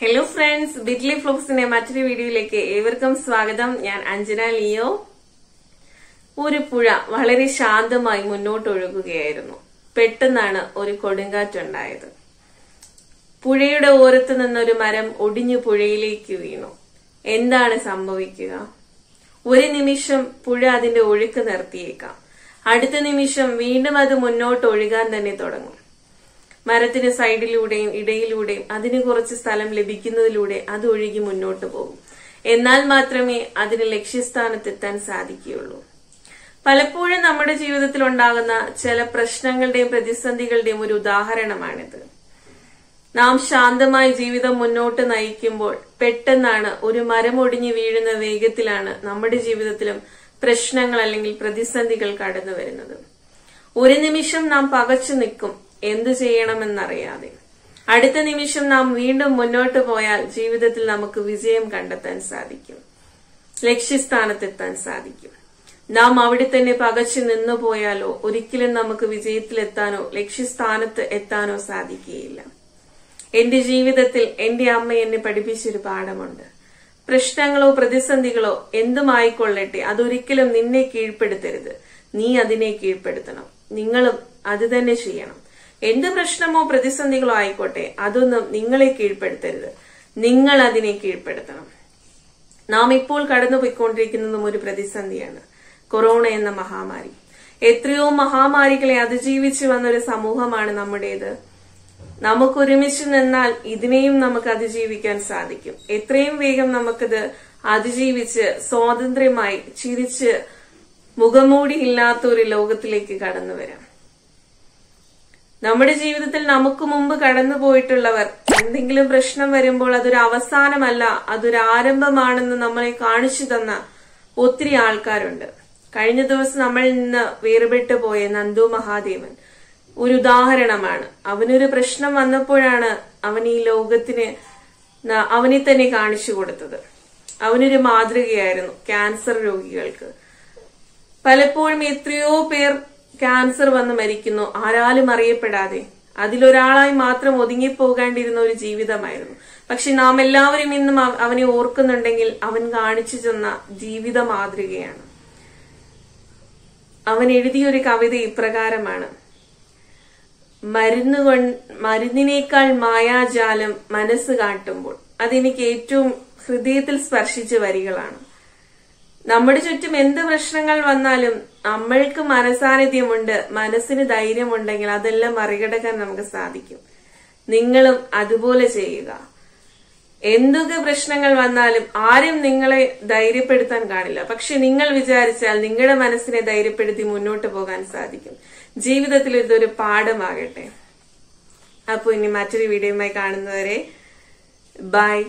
Hello friends Bitly ഫ്ലോക്സിന്റെ മറ്റൊരു വീഡിയോയിലേക്ക് ഏവർക്കും സ്വാഗതം. ഞാൻ അഞ്ജന ലിയോ. ഒരു പുഴ വളരെ ശാന്തമായി മുന്നോട്ട് ഒഴുകുകയായിരുന്നു പെട്ടെന്നാണ് ഒരു കൊടുങ്കാറ്റുണ്ടായത്. പുഴയുടെ ഓരത്ത് നിന്നൊരു മരം ഒടിഞ്ഞു പുഴയിലേക്ക് വീണു. എന്താണ് സംഭവിക്കുക? ഒരു നിമിഷം പുഴ അതിന്റെ ഒഴുക്ക് നിർത്തിയേക്കാം. അടുത്ത നിമിഷം വീണ്ടും അത് മുന്നോട്ട് ഒഴുകാൻ തന്നെ തുടങ്ങും. മരത്തിന് സൈഡിലൂടെയും ഇടയിലൂടെയും അതിന് കുറച്ച് സ്ഥലം ലഭിക്കുന്നതിലൂടെ അത് ഒഴുകി മുന്നോട്ട് പോകും. എന്നാൽ മാത്രമേ അതിന് ലക്ഷ്യസ്ഥാനത്തെത്താൻ സാധിക്കുകയുള്ളൂ. പലപ്പോഴും നമ്മുടെ ജീവിതത്തിൽ ഉണ്ടാകുന്ന ചില പ്രശ്നങ്ങളുടെയും പ്രതിസന്ധികളുടെയും ഒരു ഉദാഹരണമാണിത്. നാം ശാന്തമായി ജീവിതം മുന്നോട്ട് നയിക്കുമ്പോൾ പെട്ടെന്നാണ് ഒരു മരമൊടിഞ്ഞു വീഴുന്ന വേഗത്തിലാണ് നമ്മുടെ ജീവിതത്തിലും പ്രശ്നങ്ങൾ അല്ലെങ്കിൽ പ്രതിസന്ധികൾ കടന്നു വരുന്നത് ഒരു നിമിഷം നാം പകച്ചു നിൽക്കും. എന്തു ചെയ്യണമെന്നറിയാതെ. അടുത്ത നിമിഷം നാം വീണ്ടും മുന്നോട്ട് പോയാൽ ജീവിതത്തിൽ നമുക്ക് വിജയം കണ്ടെത്താൻ സാധിക്കും. ലക്ഷ്യസ്ഥാനത്തെത്താൻ സാധിക്കും. നാം അവിടെ തന്നെ പകച്ചു നിന്നു പോയാലോ ഒരിക്കലും നമുക്ക് വിജയത്തിലെത്താനോ ലക്ഷ്യസ്ഥാനത്ത് എത്താനോ സാധിക്കുകയില്ല. എന്റെ ജീവിതത്തിൽ എന്റെ അമ്മ എന്നെ പഠിപ്പിച്ചൊരു പാഠമുണ്ട്. പ്രശ്നങ്ങളോ പ്രതിസന്ധികളോ എന്തുമായിക്കൊള്ളട്ടെ അതൊരിക്കലും നിന്നെ കീഴ്പ്പെടുത്തരുത്. നീ അതിനെ കീഴ്പ്പെടുത്തണം. നിങ്ങളും അത് തന്നെ ചെയ്യണം. എന്ത് പ്രശ്നമോ പ്രതിസന്ധികളോ ആയിക്കോട്ടെ അതൊന്നും നിങ്ങളെ കീഴ്പ്പെടുത്തരുത്. നിങ്ങൾ അതിനെ കീഴ്പ്പെടുത്തണം. നാം ഇപ്പോൾ കടന്നുപോയിക്കൊണ്ടിരിക്കുന്നതും ഒരു പ്രതിസന്ധിയാണ്. കൊറോണ എന്ന മഹാമാരി. എത്രയോ മഹാമാരികളെ അതിജീവിച്ചു വന്നൊരു സമൂഹമാണ് നമ്മുടേത്. നമുക്ക് ഒരുമിച്ച് നിന്നാൽ ഇതിനെയും നമുക്ക് അതിജീവിക്കാൻ സാധിക്കും. എത്രയും വേഗം നമുക്കിത് അതിജീവിച്ച് സ്വാതന്ത്ര്യമായി ചിരിച്ച് മുഖമൂടിയില്ലാത്ത ഒരു ലോകത്തിലേക്ക് കടന്നു വരാം. നമ്മുടെ ജീവിതത്തിൽ നമുക്ക് മുമ്പ് കടന്നു പോയിട്ടുള്ളവർ എന്തെങ്കിലും പ്രശ്നം വരുമ്പോൾ അതൊരു അവസാനമല്ല അതൊരു ആരംഭമാണെന്ന് നമ്മളെ കാണിച്ചു തന്ന ഒത്തിരി ആൾക്കാരുണ്ട്. കഴിഞ്ഞ ദിവസം നമ്മളിൽ നിന്ന് വേർപെട്ട് പോയ നന്ദു മഹാദേവൻ ഒരു ഉദാഹരണമാണ്. അവനൊരു പ്രശ്നം വന്നപ്പോഴാണ് അവൻ ഈ ലോകത്തിന് അവനെ തന്നെ കാണിച്ചു കൊടുത്തത്. അവനൊരു മാതൃകയായിരുന്നു ക്യാൻസർ രോഗികൾക്ക്. പലപ്പോഴും എത്രയോ പേർ ക്യാൻസർ വന്ന് മരിക്കുന്നു. ആരാലും അറിയപ്പെടാതെ. അതിലൊരാളായി മാത്രം ഒതുങ്ങിപ്പോകാണ്ടിരുന്ന ഒരു ജീവിതമായിരുന്നു. പക്ഷെ നാം എല്ലാവരും ഇന്നും അവനെ ഓർക്കുന്നുണ്ടെങ്കിൽ അവൻ കാണിച്ചു ചെന്ന ജീവിത മാതൃകയാണ് അവൻ എഴുതിയൊരു കവിത ഇപ്രകാരമാണ്. മരുന്ന് മരുന്നിനേക്കാൾ മായാജാലം മനസ്സ് കാട്ടുമ്പോൾ. അതെനിക്ക് ഏറ്റവും ഹൃദയത്തിൽ സ്പർശിച്ച വരികളാണ്. നമ്മുടെ ചുറ്റും എന്ത് പ്രശ്നങ്ങൾ വന്നാലും നമ്മൾക്ക് മനസാന്നിധ്യമുണ്ട് മനസ്സിന് ധൈര്യമുണ്ടെങ്കിൽ അതെല്ലാം മറികടക്കാൻ നമുക്ക് സാധിക്കും. നിങ്ങളും അതുപോലെ ചെയ്യുക. എന്തൊക്കെ പ്രശ്നങ്ങൾ വന്നാലും ആരും നിങ്ങളെ ധൈര്യപ്പെടുത്താൻ കാണില്ല. പക്ഷെ നിങ്ങൾ വിചാരിച്ചാൽ നിങ്ങളുടെ മനസ്സിനെ ധൈര്യപ്പെടുത്തി മുന്നോട്ട് പോകാൻ സാധിക്കും. ജീവിതത്തിൽ ഇതൊരു പാഠമാകട്ടെ. അപ്പോൾ ഇനി മറ്റൊരു വീഡിയോയുമായി കാണുന്നവരെ ബൈ.